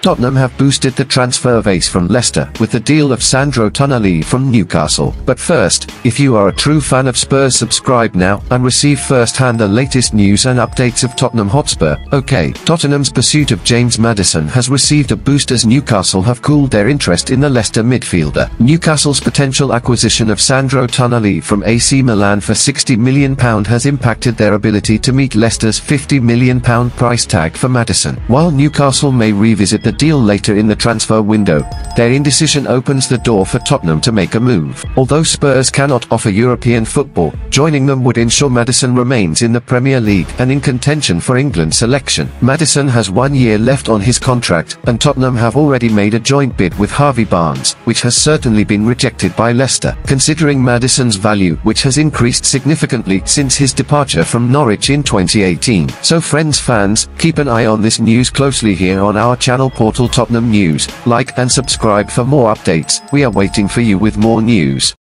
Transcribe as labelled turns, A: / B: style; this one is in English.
A: Tottenham have boosted the transfer ace from Leicester with the deal of Sandro Tonali from Newcastle. But first, if you are a true fan of Spurs subscribe now and receive first-hand the latest news and updates of Tottenham Hotspur. Okay, Tottenham's pursuit of James Maddison has received a boost as Newcastle have cooled their interest in the Leicester midfielder. Newcastle's potential acquisition of Sandro Tonali from AC Milan for £60 million has impacted their ability to meet Leicester's £50 million price tag for Maddison. While Newcastle may revisit the deal later in the transfer window, their indecision opens the door for Tottenham to make a move. Although Spurs cannot offer European football, joining them would ensure Maddison remains in the Premier League and in contention for England selection. Maddison has one year left on his contract, and Tottenham have already made a joint bid with Harvey Barnes, which has certainly been rejected by Leicester. Considering Maddison's value, which has increased significantly since his departure from Norwich in 2018. So friends fans, keep an eye on this news closely here on our channel portal Tottenham News, like and subscribe for more updates, we are waiting for you with more news.